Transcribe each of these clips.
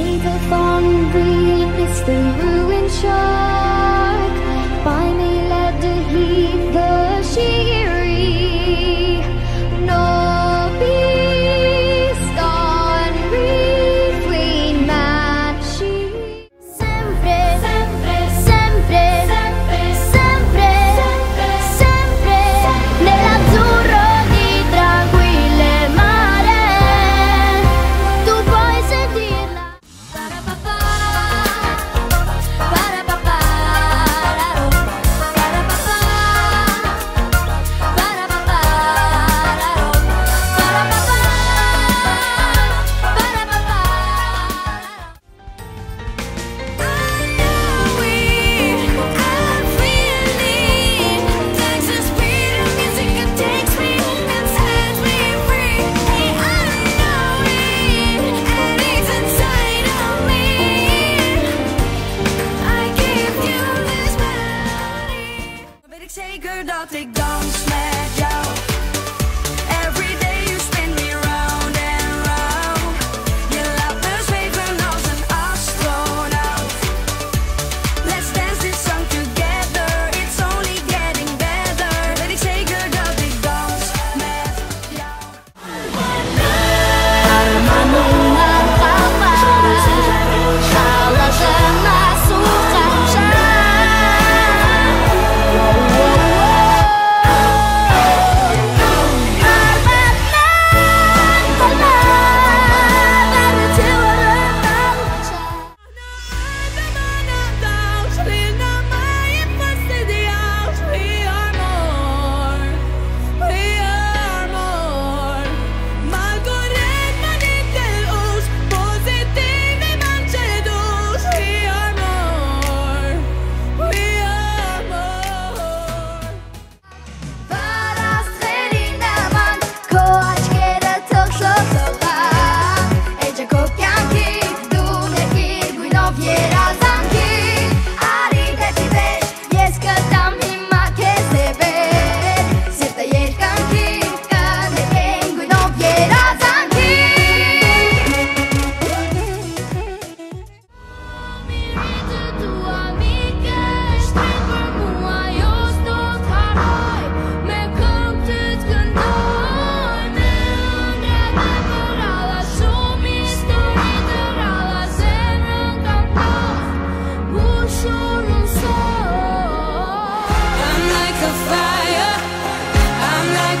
May the thorn breathe, it's the ruined shore.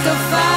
The fire.